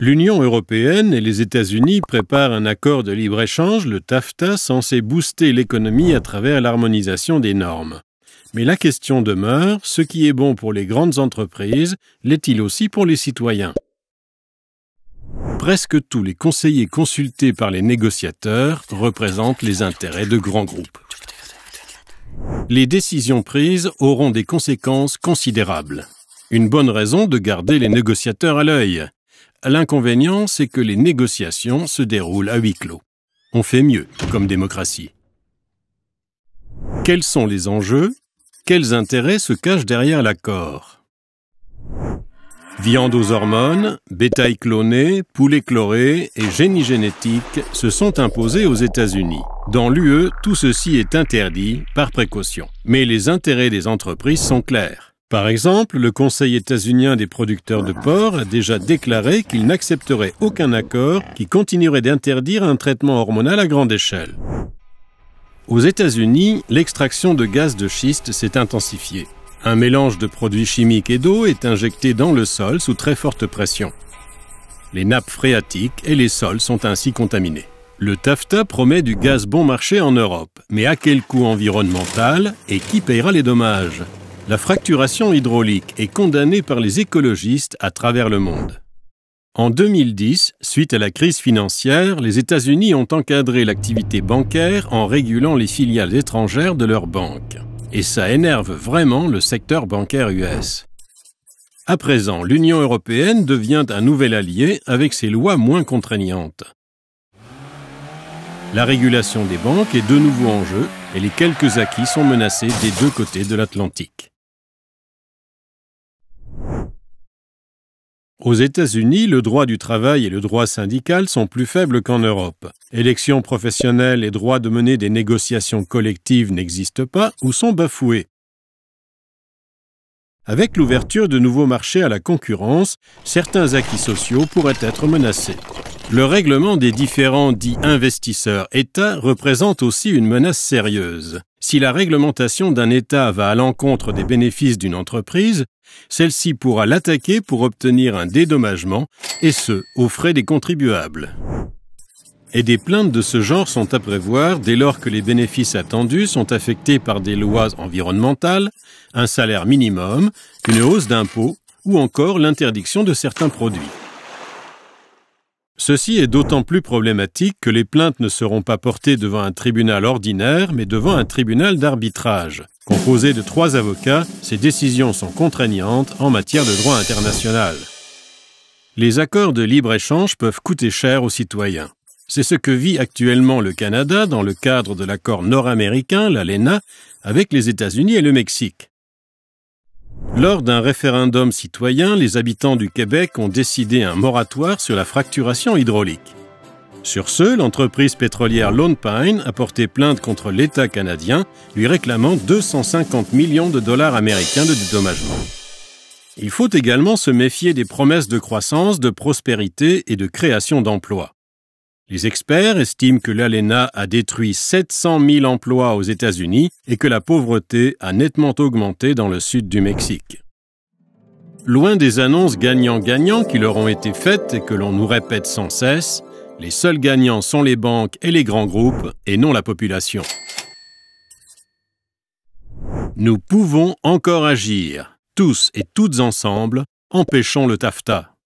L'Union européenne et les États-Unis préparent un accord de libre-échange, le TAFTA, censé booster l'économie à travers l'harmonisation des normes. Mais la question demeure, ce qui est bon pour les grandes entreprises, l'est-il aussi pour les citoyens? Presque tous les conseillers consultés par les négociateurs représentent les intérêts de grands groupes. Les décisions prises auront des conséquences considérables. Une bonne raison de garder les négociateurs à l'œil. L'inconvénient, c'est que les négociations se déroulent à huis clos. On fait mieux comme démocratie. Quels sont les enjeux? Quels intérêts se cachent derrière l'accord? Viande aux hormones, bétail cloné, poulet chloré et génie génétique se sont imposés aux États-Unis. Dans l'UE, tout ceci est interdit par précaution. Mais les intérêts des entreprises sont clairs. Par exemple, le Conseil états-unien des producteurs de porc a déjà déclaré qu'il n'accepterait aucun accord qui continuerait d'interdire un traitement hormonal à grande échelle. Aux États-Unis, l'extraction de gaz de schiste s'est intensifiée. Un mélange de produits chimiques et d'eau est injecté dans le sol sous très forte pression. Les nappes phréatiques et les sols sont ainsi contaminés. Le TAFTA promet du gaz bon marché en Europe, mais à quel coût environnemental et qui payera les dommages? La fracturation hydraulique est condamnée par les écologistes à travers le monde. En 2010, suite à la crise financière, les États-Unis ont encadré l'activité bancaire en régulant les filiales étrangères de leurs banques. Et ça énerve vraiment le secteur bancaire US. À présent, l'Union européenne devient un nouvel allié avec ses lois moins contraignantes. La régulation des banques est de nouveau en jeu et les quelques acquis sont menacés des deux côtés de l'Atlantique. Aux États-Unis, le droit du travail et le droit syndical sont plus faibles qu'en Europe. Élections professionnelles et droit de mener des négociations collectives n'existent pas ou sont bafoués. Avec l'ouverture de nouveaux marchés à la concurrence, certains acquis sociaux pourraient être menacés. Le règlement des différents dits investisseurs-États représente aussi une menace sérieuse. Si la réglementation d'un État va à l'encontre des bénéfices d'une entreprise, celle-ci pourra l'attaquer pour obtenir un dédommagement, et ce, aux frais des contribuables. Et des plaintes de ce genre sont à prévoir dès lors que les bénéfices attendus sont affectés par des lois environnementales, un salaire minimum, une hausse d'impôts ou encore l'interdiction de certains produits. Ceci est d'autant plus problématique que les plaintes ne seront pas portées devant un tribunal ordinaire, mais devant un tribunal d'arbitrage. Composé de trois avocats, ces décisions sont contraignantes en matière de droit international. Les accords de libre-échange peuvent coûter cher aux citoyens. C'est ce que vit actuellement le Canada dans le cadre de l'accord nord-américain, l'ALENA, avec les États-Unis et le Mexique. Lors d'un référendum citoyen, les habitants du Québec ont décidé un moratoire sur la fracturation hydraulique. Sur ce, l'entreprise pétrolière Lone Pine a porté plainte contre l'État canadien, lui réclamant 250 millions de dollars américains de dédommagement. Il faut également se méfier des promesses de croissance, de prospérité et de création d'emplois. Les experts estiment que l'ALENA a détruit 700 000 emplois aux États-Unis et que la pauvreté a nettement augmenté dans le sud du Mexique. Loin des annonces gagnant-gagnant qui leur ont été faites et que l'on nous répète sans cesse, les seuls gagnants sont les banques et les grands groupes et non la population. Nous pouvons encore agir, tous et toutes ensemble, empêchons le TAFTA.